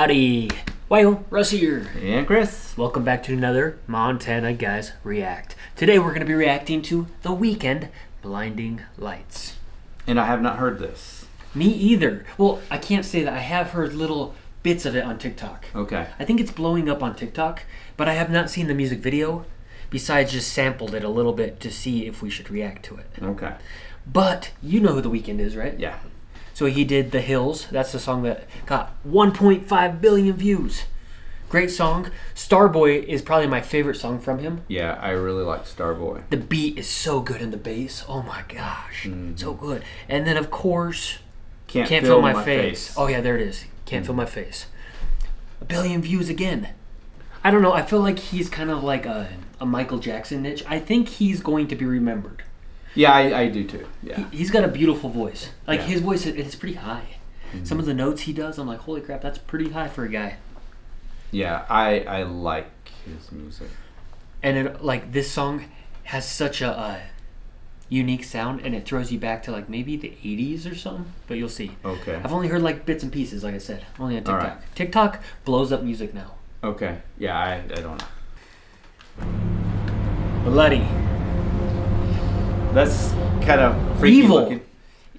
Howdy. Well, Russ here. And Chris. Welcome back to another Montana Guys React. Today we're going to be reacting to The Weeknd Blinding Lights. And I have not heard this. Me either. Well, I can't say that. I have heard little bits of it on TikTok. Okay. I think it's blowing up on TikTok, but I have not seen the music video besides just sampled it a little bit to see if we should react to it. Okay. But you know who The Weeknd is, right? Yeah. So he did The Hills. That's the song that got 1.5 billion views. Great song. Starboy is probably my favorite song from him. Yeah, I really like Starboy. The beat is so good in the bass. Oh my gosh. Mm-hmm. So good. And then, of course, Can't, Can't Feel, my, face. Oh, yeah, there it is. Can't Feel mm-hmm. My Face. A billion views again. I don't know. I feel like he's kind of like a, a Michael Jackson niche. I think he's going to be remembered. Yeah, I, I do too. Yeah. He- He's got a beautiful voice. Like Yeah. his voice, it's pretty high. Some of the notes he does, I'm like, holy crap, that's pretty high for a guy. Yeah, I I like his music. And it, like this song has such a uh, unique sound, and it throws you back to like maybe the 80s or something. But you'll see. Okay. I've only heard like bits and pieces, like I said, only on TikTok. right. TikTok blows up music now. Okay. Yeah, I, I don't know. Bloody. That's kind of freaky Evil. looking.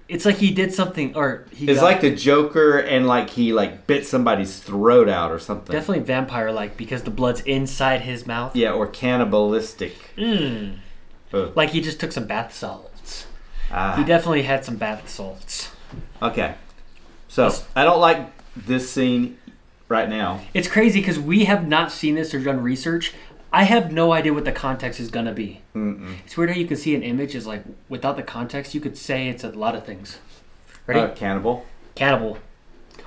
It's like he did something, or he It's got- like the Joker and like he like bit somebody's throat out or something. definitely vampire-like because the blood's inside his mouth. Yeah, or cannibalistic. Mm. Ugh. Like he just took some bath salts. Ah. He definitely had some bath salts. Okay. So Let's- I don't like this scene right now. It's crazy because we have not seen this or done research. I have no idea what the context is gonna be. Mm-mm. It's weird how you can see an image is like without the context, you could say it's a lot of things. Ready? Uh, cannibal. Cannibal,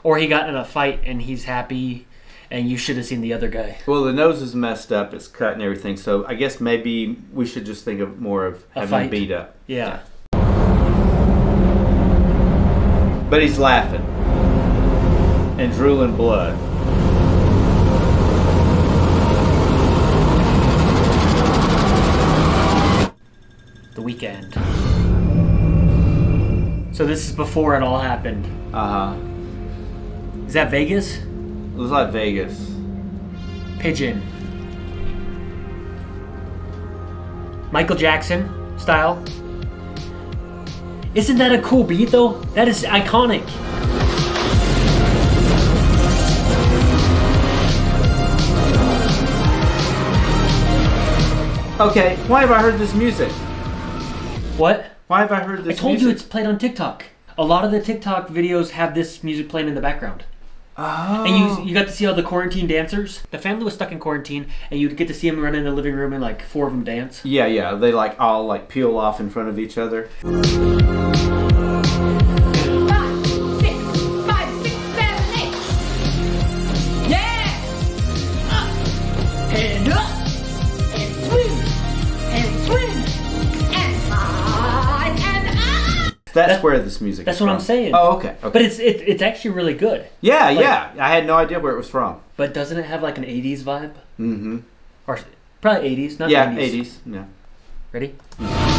or he got in a fight and he's happy, and you should have seen the other guy. Well, the nose is messed up. It's cut and everything. So I guess maybe we should just think of more of A having fight. beat up. Yeah. But he's laughing and drooling blood. Weekend. So this is before it all happened. Uh huh. Is that Vegas? It was like Vegas. Pigeon. Michael Jackson style. Isn't that a cool beat though? That is iconic. Okay, why have I heard this music? What? Why have I heard this I told you it's played on TikTok. A lot of the TikTok videos have this music playing in the background. Oh. And you oh. you got to see all the quarantine dancers. The family was stuck in quarantine, and you'd get to see them run in the living room and like four of them dance. Yeah, yeah. They like all like peel off in front of each other. That's That- where this music. that's what I'm saying. Oh, okay. okay. But it's it, it's actually really good. yeah, like- yeah. I had no idea where it was from. But doesn't it have like an 80s vibe? Mm-hmm. Or probably 80s, not Yeah, 90s. 80s. Yeah. Ready? I've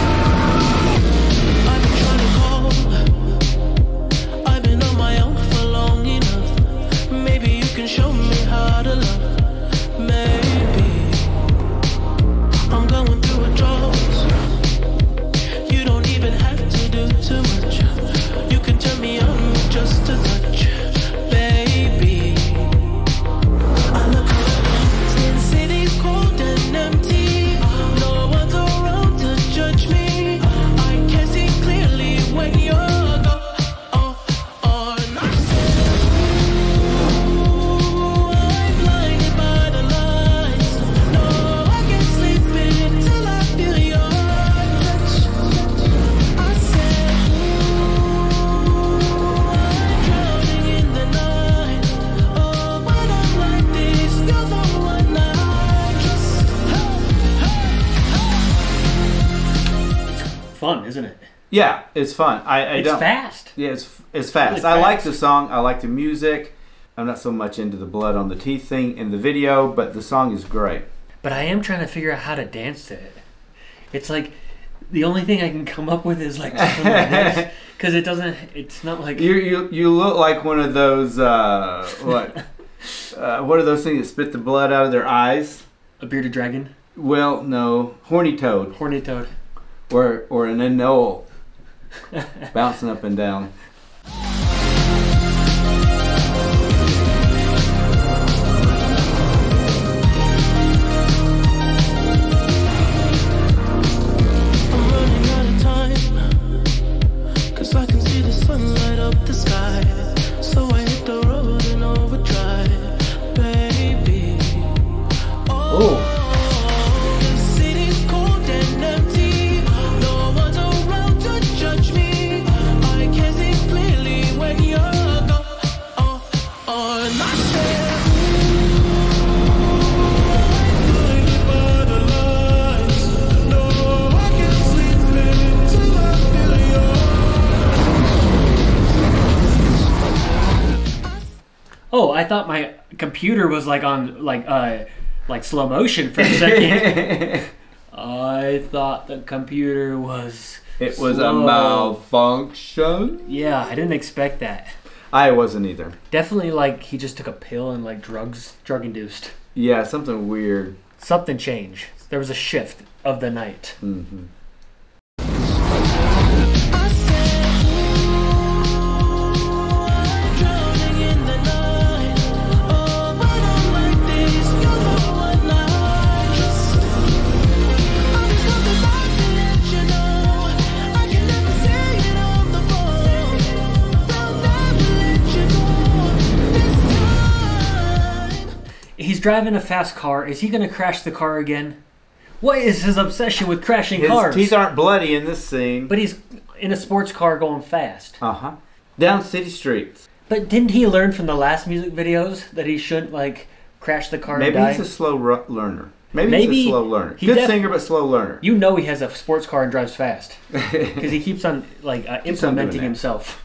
Yeah, it's fun. I, I It's don't. fast. Yeah, it's it's fast. Really I like the song. I like the music. I'm not so much into the blood on the teeth thing in the video, but the song is great. But I am trying to figure out how to dance to it. It's like the only thing I can come up with is like something like this because it doesn't. It's not like You you you look like one of those uh, what uh, what are those things that spit the blood out of their eyes? A bearded dragon, Well, no, horny toad horny toad. or or an anole bouncing up and down. I thought my computer was like on like uh like slow motion for a second. I thought the computer was. It was a malfunction. Yeah, I didn't expect that. I wasn't either. Definitely like he just took a pill and like drugs, drug induced. Yeah, something weird. Something changed. There was a shift of the night. hmm driving a fast car. Is he gonna crash the car again? What is his obsession with crashing His cars? teeth aren't bloody in this scene. but he's in a sports car going fast. Uh huh. Down city streets. But didn't he learn from the last music videos that he shouldn't like crash the car Maybe he's a slow learner. Maybe, Maybe he's a slow learner. Good singer, but slow learner. You know he has a sports car and drives fast because he keeps on like uh, Keeps on implementing himself.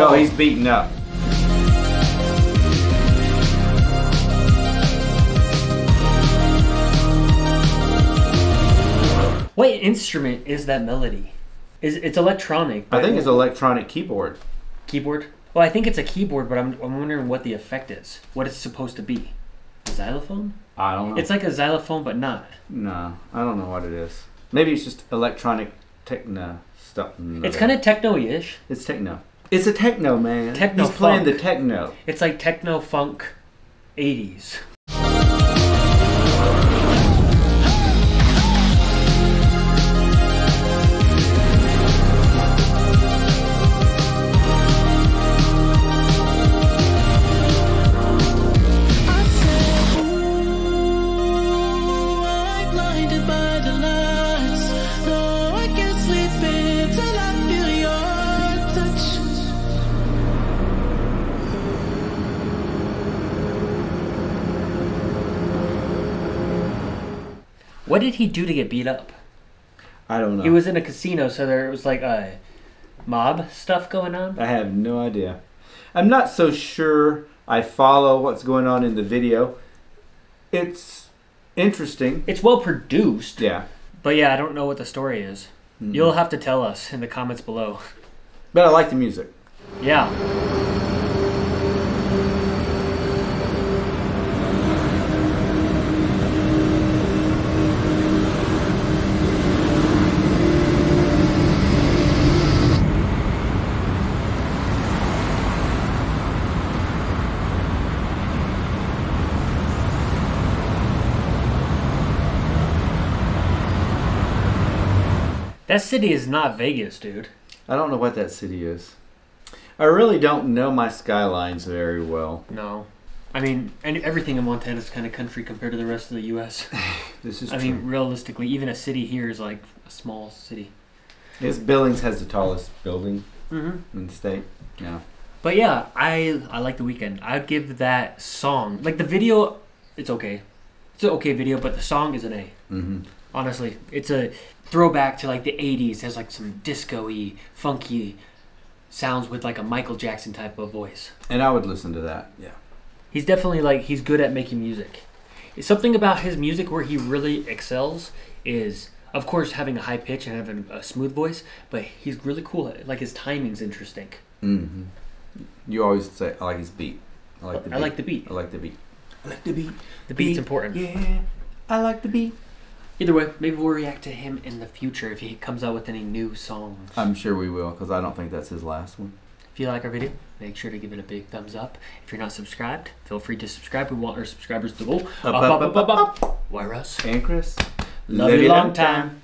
Oh No, he's beaten up. what instrument is that melody? Is it's electronic? I think it's an electronic keyboard. keyboard. Well, I think it's a keyboard, but I'm, I'm wondering what the effect is. What it's supposed to be. Xylophone? I don't know. It's like a xylophone, but not. no, I don't know what it is. Maybe it's just electronic techno stuff. No. It's kind of techno-ish. It's techno. It's a techno man. Techno He's playing funk. the techno. It's like techno funk, 80s. What did he do to get beat up? I don't know. He was in a casino, so there was like a mob stuff going on. I have no idea. I'm not so sure I follow what's going on in the video. It's interesting. It's well produced, Yeah. but yeah, I don't know what the story is. Mhm. You'll have to tell us in the comments below. But I like the music. Yeah. That city is not Vegas, dude. I don't know what that city is. I really don't know my skylines very well. No. I mean, and everything in Montana is kind of country compared to the rest of the U.S. This is I true. mean, realistically, even a city here is like a small city. His Billings has the tallest building Mm-hmm. in the state. Yeah. But yeah, I I like the Weeknd. I'd give that song like the video. It's okay. It's an okay video, but the song is an A. hmm Honestly, it's a throwback to like the '80s. There's like some disco-y, funky sounds with like a Michael Jackson type of voice. And I would listen to that. Yeah. He's definitely like he's good at making music. Something about his music where he really excels is, of course, having a high pitch and having a smooth voice, but he's really cool. Like his timing's interesting. hmm You always say, I like his beat. I like the beat. I like the beat. I like the beat. I like the beat. The beat's important. Yeah, I like the beat. Either way, maybe we'll react to him in the future if he comes out with any new songs. I'm sure we will, because I don't think that's his last one. If you like our video, make sure to give it a big thumbs up. If you're not subscribed, feel free to subscribe. We want our subscribers to go up, up, up, up, up. Why, Russ? And Chris, Love you long time.